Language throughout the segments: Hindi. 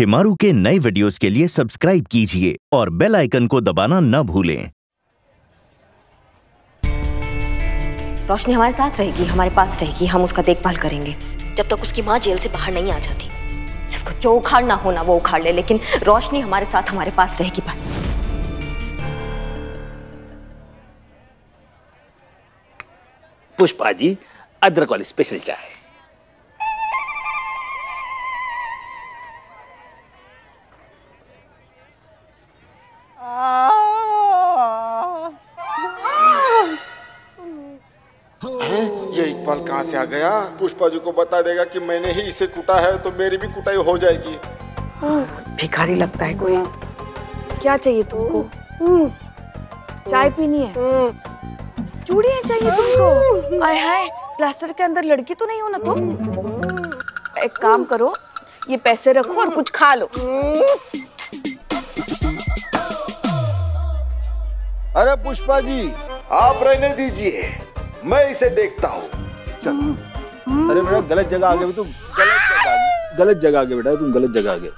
शिमारू के नए वीडियोस के लिए सब्सक्राइब कीजिए और बेल आइकन को दबाना न भूलें। रोशनी हमारे साथ रहेगी हमारे पास रहेगी हम उसका देखभाल करेंगे। जब तक उसकी माँ जेल से बाहर नहीं आ जाती। जिसको जो उखाड़ना होना वो उखाड़ ले लेकिन रोशनी हमारे साथ हमारे पास रहेगी बस। पुष्पा जी अदरक वाली स्पेशल चाय। ये इकबाल कहाँ से आ गया? पुष्पा जी को बता देगा कि मैंने ही इसे कूटा है तो मेरी भी कुटाई हो जाएगी। भिखारी लगता है कोई। क्या चाहिए तुमको? चाय पीनी है? चूड़ियाँ चाहिए तुमको? आय हाय प्लास्टर के अंदर लड़की तो नहीं हो ना तुम? एक काम करो ये पैसे रखो और कुछ खा लो। अरे पुष्पा जी आप रहने दीजिए। मैं इसे देखता हूँ। अरे बेटा गलत जगह आ गए तुम गलत जगह गलत जगह आ गए बेटा तुम गलत जगह आ गए।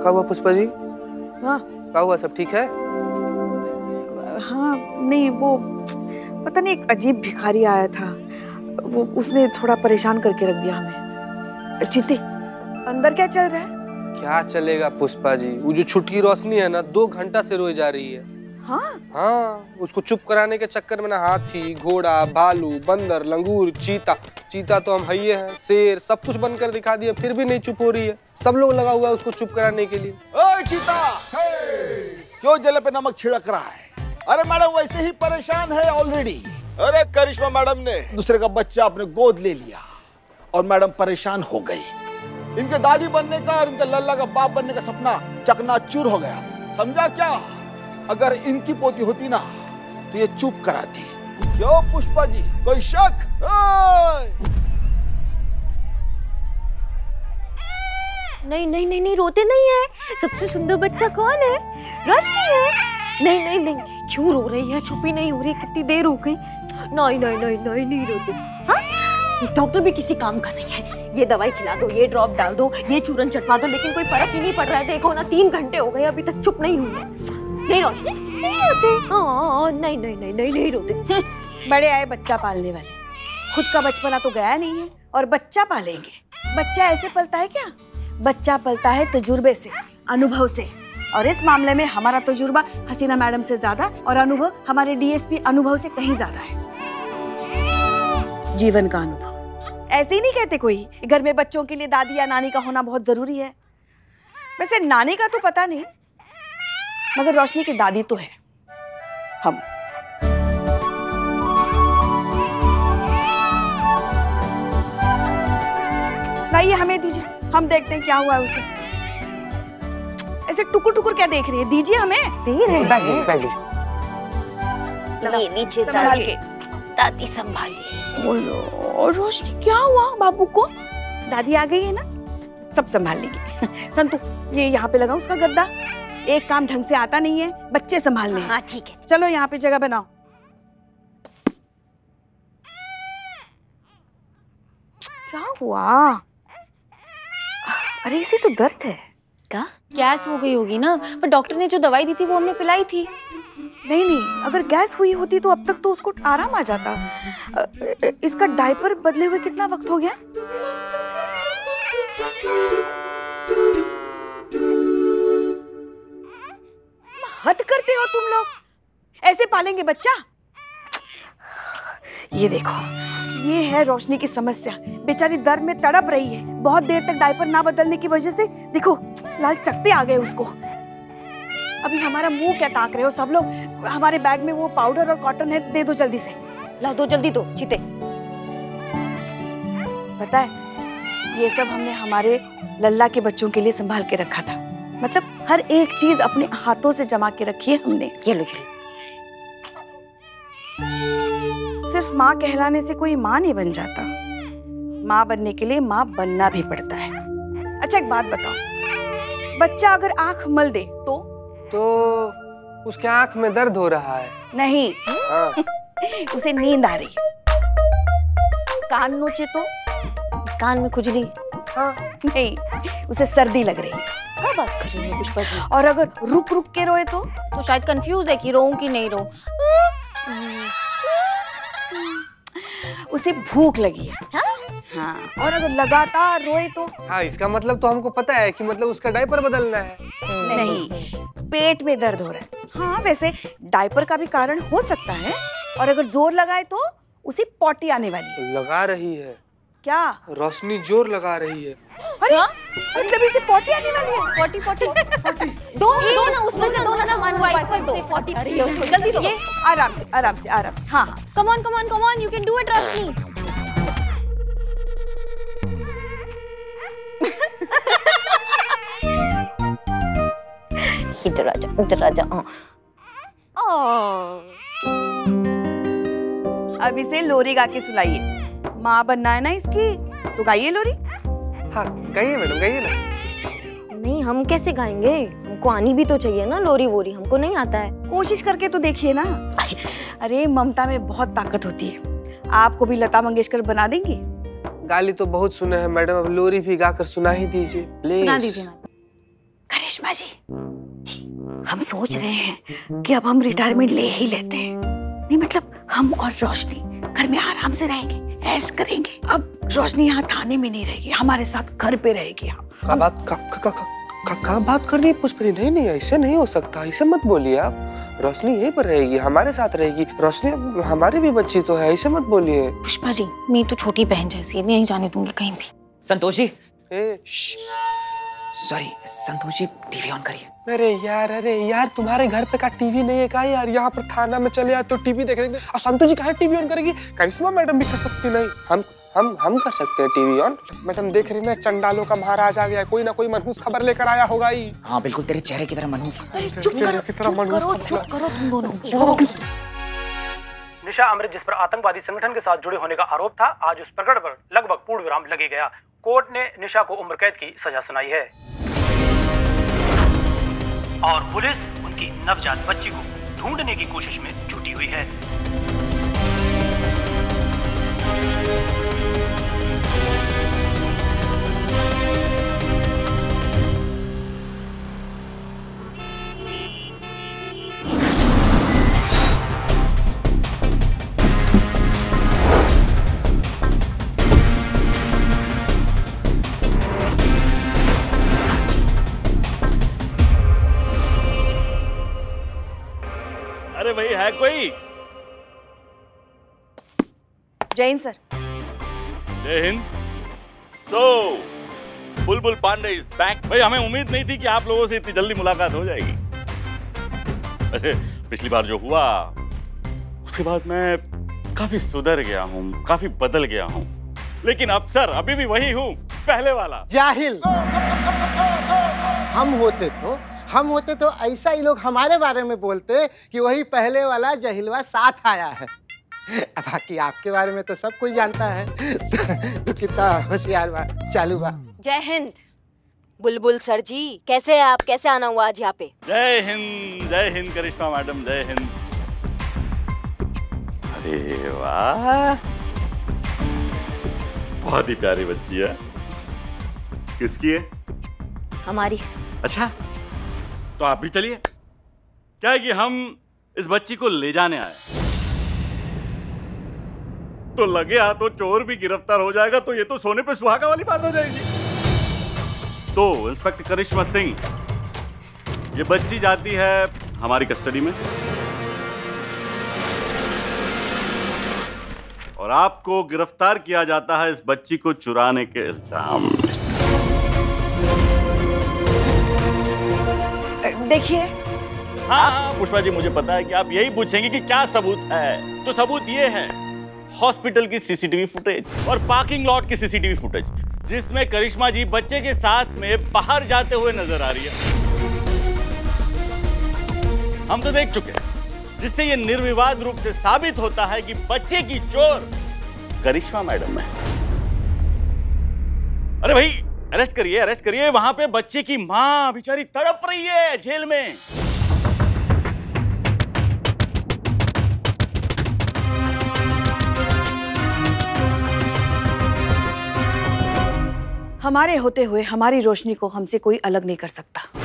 क्या हुआ पुष्पा जी? हाँ। क्या हुआ सब ठीक है? हाँ नहीं वो पता नहीं एक अजीब भिखारी आया था। वो उसने थोड़ा परेशान करके रख दिया हमें। जीती अंदर क्या चल रहा है? क्या चलेगा पुष्पा जी? वो जो छुटकी रोशनी है ना दो घंटा से रोई जा रही है। हाँ? हाँ उसको चुप कराने के चक्कर में ना हाथी घोड़ा भालू बंदर लंगूर चीता चीता तो हम हैं शेर सब कुछ बनकर दिखा दिया फिर भी नहीं चुप हो रही है। सब लोग लगा हुआ है उसको चुप कराने के लिए। ओए चीता! क्यों जले पे नमक छिड़क रहा है? अरे मैडम वैसे ही परेशान है ऑलरेडी अरे करिश्मा मैडम ने दूसरे का बच्चा अपने गोद ले लिया और मैडम परेशान हो गई। इनके दादी बनने का और इनके लल्ला का बाप बनने का सपना चकनाचूर हो गया। समझा क्या? अगर इनकी पोती होती ना तो ये चुप कराती। क्यों, पुष्पा जी? कोई शक? नहीं नहीं नहीं नहीं, रोते नहीं है। सबसे सुंदर बच्चा कौन है? रोशनी है। नहीं नहीं नहीं, क्यों रो रही है? छुपी नहीं हो रही, कितनी देर हो गई। नहीं नहीं नहीं नहीं नहीं रोते। हाँ? डॉक्टर भी किसी काम का नहीं है। ये दवाई खिला दो, ये ड्रॉप डाल दो, ये चूरन चटवा दो, लेकिन कोई फ़र्क ही नहीं पड़ रहा है। देखो ना, तीन घंटे हो गए, अभी तक चुप नहीं हुई नहीं रोशनी? नहीं रोते। हाँ नहीं नहीं नहीं नहीं नहीं रोते। बड़े आए बच्चा पालने वाले। खुद का बचपना तो गया नहीं है, और बच्चा पालेंगे। बच्चा ऐसे पलता है क्या? बच्चा पलता है तजुर्बे से, अनुभव से। और इस मामले में हमारा तजुर्बा हसीना मैडम से ज़्यादा, और अनुभव हमारे डीएसपी अनुभव से कहीं ज़्यादा है। जीवन का अनुभव। ऐसे ही नहीं कहते कोई? घर में बच्चों के लिए दादी या नानी का होना बहुत ज़रूरी है। वैसे नानी का तो पता नहीं मगर रोशनी की दादी तो है। हम। लाइए हमें दीजिए हम देखते हैं क्या हुआ है उसे। ऐसे टुकुर टुकुर क्या देख रही है? दीजिए हमें। दे रहे हैं। लीजिए, दादी संभालिए। बोलो। रोशनी क्या हुआ बाबू को? दादी आ गई है ना? सब संभाल लेगी। संतु ये यहाँ पे लगा उसका गद्दा। एक काम ढंग से आता नहीं है बच्चे संभालने हाँ ठीक है। चलो यहाँ पे जगह बनाओ। क्या हुआ? अरे इसे तो दर्द है। क्या? गैस हो गई होगी ना? पर डॉक्टर ने जो दवाई दी थी वो हमने पिलाई थी। नहीं नहीं, अगर गैस हुई होती तो अब तक तो उसको आराम आ जाता। इसका डायपर बदले हुए कितना वक्त हो गया? हद करते हो तुम लोग। ऐसे पालेंगे बच्चा? ये देखो, ये है रोशनी की समस्या। बेचारी दर्द में तड़प रही है। बहुत देर तक डायपर ना बदलने की वजह से, देखो, लाल चकते आ गए उसको। अभी हमारा मुँह क्या ताक रहे हो? सब लोग हमारे बैग में वो पाउडर और कॉटन है दे दो जल्दी से। ला दो जल्दी दो चीते पता है ये सब हमने हमारे लल्ला के बच्चों के लिए संभाल के रखा था। मतलब हर एक चीज़ अपने हाथों से जमा के रखी है हमने। ये लो ये लो। सिर्फ़ माँ कहलाने से कोई माँ नहीं बन जाता। माँ बनने के लिए माँ बनना भी पड़ता है। अच्छा एक बात बताओ। बच्चा अगर आँख मल दे तो? तो उसके आँख में दर्द हो रहा है। नहीं। हाँ। उसे नींद आ रही। है कान नोचे तो कान में खुजली। हाँ। नहीं उसे सर्दी लग रही। है क्या बात कर रही है पुष्पा जी? और अगर रुक रुक के रोए तो? तो शायद कंफ्यूज है कि रोऊं कि नहीं रोऊं। उसे भूख लगी है। हाँ? और अगर लगातार रोए तो? हाँ इसका मतलब तो हमको पता है कि मतलब उसका डायपर बदलना है। नहीं पेट में दर्द हो रहा है। हाँ वैसे डायपर का भी कारण हो सकता है और अगर ज़ोर लगाए तो उसे पॉटी आने वाली है। लगा रही है। क्या? रोशनी ज़ोर लगा रही है। अरे मतलब इसे पॉटी आने वाली है। Potty potty. दो दो ना उसमें से दो ना सामान वाइफ पर दो पॉटी। अरे ये उसको जल्दी दो आराम से आराम से आराम से। हाँ हाँ। Come on come on come on you can do it Roshni. इधर आ जा इधर आ जा हाँ। अब इसे लोरी गा के सुलाइए। माँ बनना है ना इसकी? तो गाइए लोरी। हाँ गाइए मैडम गाइए ना। नहीं हम कैसे गाएँगे? हमको आनी भी तो चाहिए ना लोरी वोरी हमको नहीं आता है। कोशिश करके तो देखिए ना। अरे। ममता में बहुत ताकत होती है। आपको भी लता मंगेशकर बना देंगी? गाली तो बहुत सुने हैं मैडम अब लोरी भी गाकर सुना ही दीजिए सुना दीजिए करिश्मा जी हम सोच रहे हैं कि अब हम रिटायरमेंट ले ही लेते हैं। नहीं मतलब हम और रोशनी घर में आराम से रहेंगे ऐश करेंगे। अब रोशनी यहाँ थाने में नहीं रहेगी हमारे साथ घर पे रहेगी हम का बात का का का, का, का बात कर रही है पुष्परी नहीं नहीं ऐसे नहीं हो सकता ऐसे मत बोलिए आप। रोशनी यहीं पर रहेगी हमारे साथ रहेगी। रोशनी अब हमारी भी बच्ची तो है ऐसे मत बोलिए। पुष्पा जी मेरी तो छोटी बहन जैसी नहीं जाने दूँगी कहीं भी। संतोषी? ए, सॉरी संतोषी टीवी ऑन करिए। अरे यार अरे यार तुम्हारे घर पे का टीवी नहीं है का यार? यहाँ पर थाना में चले आए तो टीवी देख रहे हैं और संतोष जी कहा टीवी ऑन करेगी? करिश्मा मैडम भी कर सकती नहीं। हम हम हम कर सकते हैं टीवी ऑन मैडम देख रही ना चंडालों का महाराज आ गया कोई ना कोई मनहूस खबर लेकर आया होगा ही। हाँ बिल्कुल तेरे चेहरे की तरह मनहूस चुप की तरह मनहूस चुप करो तुम दोनों। निशा अमृत जिस पर आतंकवादी संगठन के साथ जुड़े होने का आरोप था आज उस प्रकरण पर लगभग पूर्ण विराम लगे गया। कोर्ट ने निशा को उम्र कैद की सजा सुनाई है। और पुलिस उनकी नवजात बच्ची को ढूँढने की कोशिश में जुटी हुई है। जैन सर। जय Hind. So Bulbul Pandey is back भाई हमें उम्मीद नहीं थी कि आप लोगों से इतनी जल्दी मुलाकात हो जाएगी। अरे पिछली बार जो हुआ उसके बाद मैं काफ़ी सुधर गया हूँ काफ़ी बदल गया हूँ। लेकिन अब सर अभी भी वही हूँ पहले वाला। जाहिल। हम होते तो हम होते तो ऐसा ही लोग हमारे बारे में बोलते कि वही पहले वाला जहिलवा साथ आया है। बाकी आपके बारे में तो सब कोई जानता है। तो कितना होशियार बा चालू बा जय हिंद। बुलबुल सर जी कैसे हैं आप? कैसे आना हुआ आज यहाँ पे? जय हिंद जय हिंद करिश्मा मैडम जय हिंद। अरे वाह! बहुत ही प्यारी बच्ची है। किसकी है? हमारी। अच्छा तो आप भी चलिए। क्या है कि हम इस बच्ची को ले जाने आए तो लगे हाथों चोर भी गिरफ़्तार हो जाएगा तो ये तो सोने पे सुहागा वाली बात हो जाएगी। तो इंस्पेक्टर करिश्मा सिंह ये बच्ची जाती है हमारी कस्टडी में। और आपको गिरफ़्तार किया जाता है इस बच्ची को चुराने के इल्ज़ाम में। देखिए। हाँ हाँ पुष्पा जी मुझे पता है कि आप यही पूछेंगे कि क्या सबूत है। तो सबूत ये है हॉस्पिटल की सीसीटीवी फुटेज और पार्किंग लॉट की सीसीटीवी फुटेज, जिसमें करिश्मा जी बच्चे के साथ में बाहर जाते हुए नज़र आ रही है। हम तो देख चुके जिससे ये निर्विवाद रूप से साबित होता है कि बच्चे की चोर करिश्मा मैडम है। अरे भाई, अरेस्ट करिए अरेस्ट करिए, वहाँ पे बच्चे की माँ, बेचारी तड़प रही है जेल में। हमारे होते हुए हमारी रोशनी को हमसे कोई अलग नहीं कर सकता।